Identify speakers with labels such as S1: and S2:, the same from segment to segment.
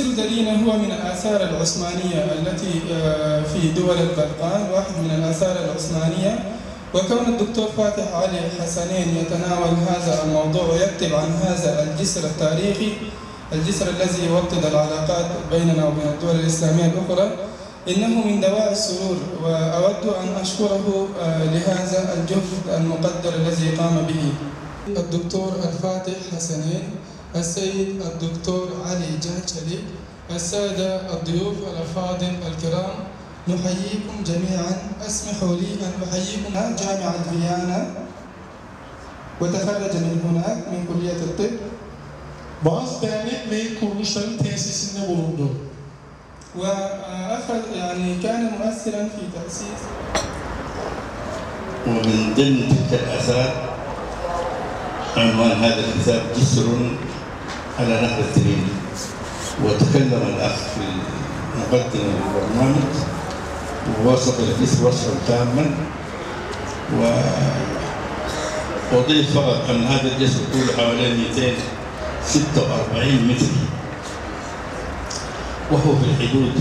S1: الدلينة هو من الآثار العثمانية التي آه، في دول البلقان واحد من الآثار العثمانية. وكون الدكتور فاتح علي حسنين يتناول هذا الموضوع ويكتب عن هذا الجسر التاريخي الجسر الذي يوطد العلاقات بيننا وبين الدول الإسلامية الأخرى إنه من دواعي السرور وأود أن أشكره آه، لهذا الجهد المقدر الذي قام به. الدكتور الفاتح حسنين السيد الدكتور علي جاكشلي السادة الضيوف الأفاضل الكرام نحييكم جميعا اسمحوا لي أن أحييكم جامعة فيينا وتخرج من هناك من كلية الطب.
S2: Bazı dernek ve kuruluşların tesisinde bulundu.
S1: وأخذ يعني كان مؤثرا في تأسيس.
S3: ومن ضمن تلك الآثار عنوان هذا الكتاب جسر على نهر التنين وتكلم الأخ في المقدمة للبرنامج ووصف الجسر وصفا تاما. وأضيف فقط أن هذا الجسر طوله حوالي 246 متر. وهو في الحدود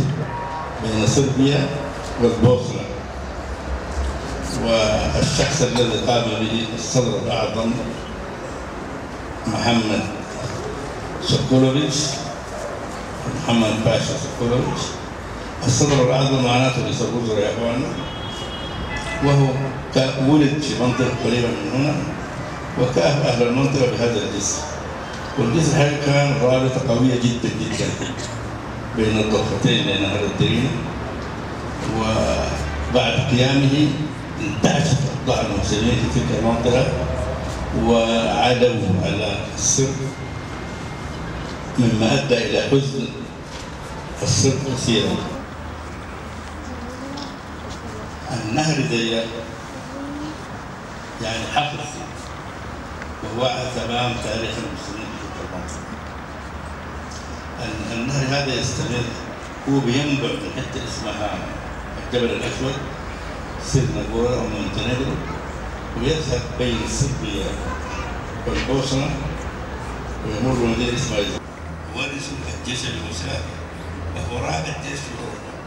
S3: بين صربيا والبوسنة والشخص الذي قام به الصدر الأعظم محمد سوكولوفيتش محمد باشا سوكولوفيتش الصدر الأعظم معناته الوزراء يا أخوانا وهو ولد في منطقة قريبة من هنا وكأهل أهل المنطقة بهذا الجسر. والجسر هذا كان رابطة قوية جدا جدا بين الضفتين بين الدرينة وبعد قيامه انتعشت أوضاع المسلمين في تلك المنطقة وعدوا على السر. مما أدى إلى حزن السر كثيرا النهر ضيق يعني حفظ وهو تمام تاريخ المسلمين في المنطقة ال- النهر هذا يستمر هو بينبع من حتة اسمها الجبل الأسود أو مونتينيغرو ويذهب بين صربيا والبوسنة ويمر بمدينة اسمها ورث الجيش اليوغوسلافي وهو رابع جيش في أوروبا